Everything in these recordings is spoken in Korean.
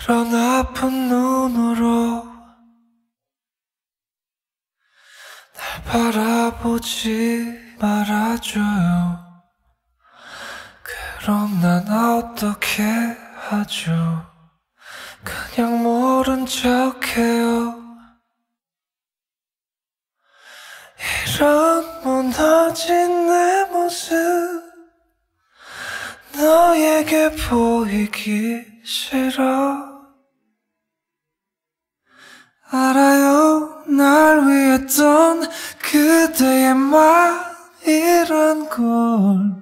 그런 아픈 눈으로 날 바라보지 말아줘요. 그럼 난 어떻게 하죠? 그냥 모른 척해요. 이런 무너진 내 모습 너에게 보이기 싫어 알아요. 날 위했던 그대의 마음이란 걸.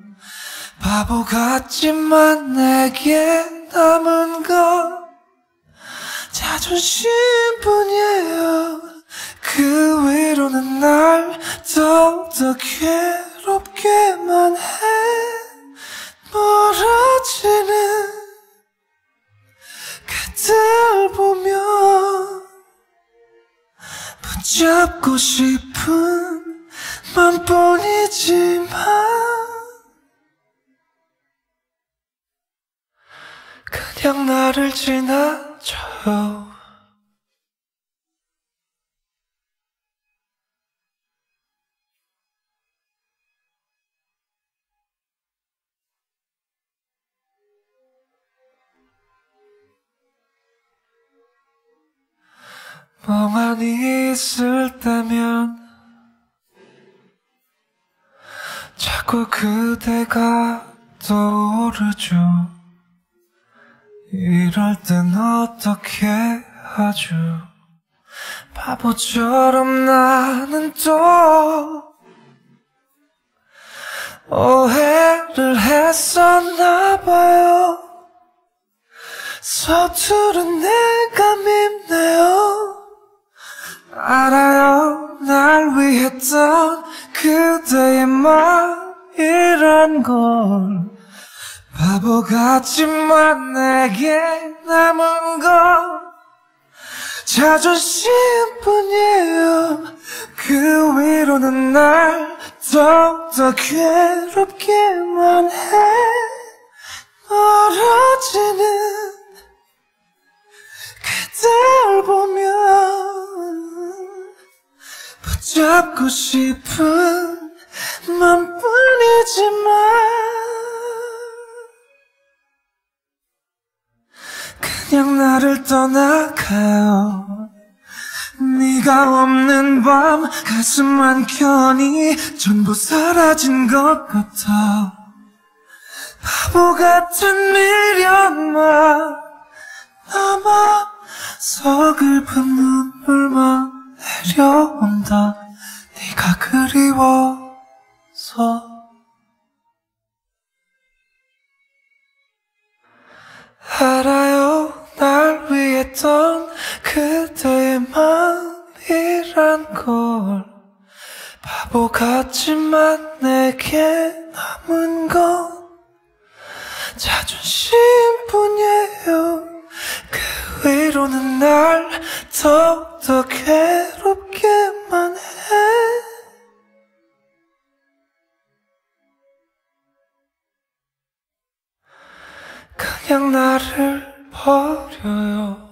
바보 같지만 내게 남은 건 자존심뿐이에요. 그 위로는 날 더욱더 붙잡고 싶은 맘뿐이지만 그냥 나를 지나쳐요 멍하니 있을 때면 자꾸 그대가 떠오르죠. 이럴 땐 어떻게 하죠? 바보처럼 나는 또 오해를 했었나 봐요. 서투른 내가 이란 걸 바보 같지만 내게 남은 건 자존심 뿐이에요. 그 위로는 날 더욱더 괴롭게만 해. 멀어지는 그댈 보면 붙잡고 싶은 맘 뿐이지만 그냥 나를 떠나가요. 네가 없는 밤 가슴 한켠이 전부 사라진 것 같아. 바보 같은 미련만 남아 서글픈 눈물만 내려온다. 네가 그리워서 알아요. 날 위했던 그대의 마음이란 걸. 바보 같지만 내게 남은 건 자존심 그냥 나를 버려요.